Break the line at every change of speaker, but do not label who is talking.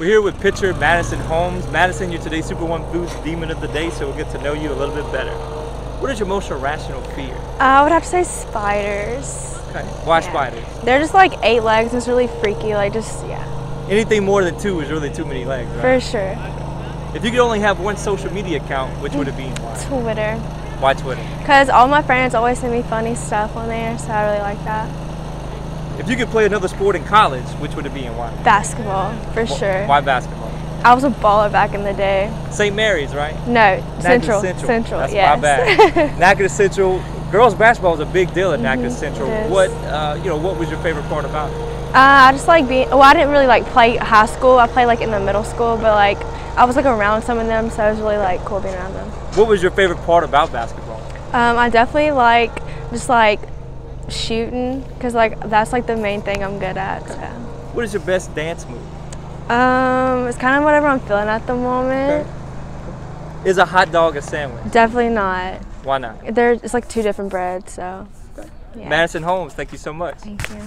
We're here with pitcher Madison Holmes. Madison, you're today's Super One Foods Demon of the Day, so we'll get to know you a little bit better. What is your most irrational fear?
Uh, I would have to say spiders.
Okay. Why
Yeah.
spiders?
They're just like eight legs. It's really freaky. Like just yeah,
Anything more than two is really too many legs, right?
for sure.
If you could only have one social media account, which would it be?
Twitter.
Why Twitter?
Cause all my friends always send me funny stuff on there, so I really like that.
If you could play another sport in college, which would it be and why?
Basketball, for
Wh-
sure.
Why basketball?
I was a baller back in the day.
St. Mary's, right?
No, Central.
Central.
Central.
That's
yes.
my bad. Natchitoches Central. Girls basketball is a big deal at Natchitoches Central.
Mm-hmm. it is.
What, uh, you know, what was your favorite part about it?
Uh, I just like being. Well, I didn't really like play high school. I played like in the middle school, but like I was like around some of them, so it was really like cool being around them.
What was your favorite part about basketball?
Um, I definitely like just like shooting, cause like that's like the main thing I'm good at. So.
What is your best dance move?
Um, it's kind of whatever I'm feeling at the moment.
Is a hot dog a sandwich?
Definitely not.
Why not?
There, it's like two different breads, so. Yeah.
Madison Holmes, thank you so much.
Thank you.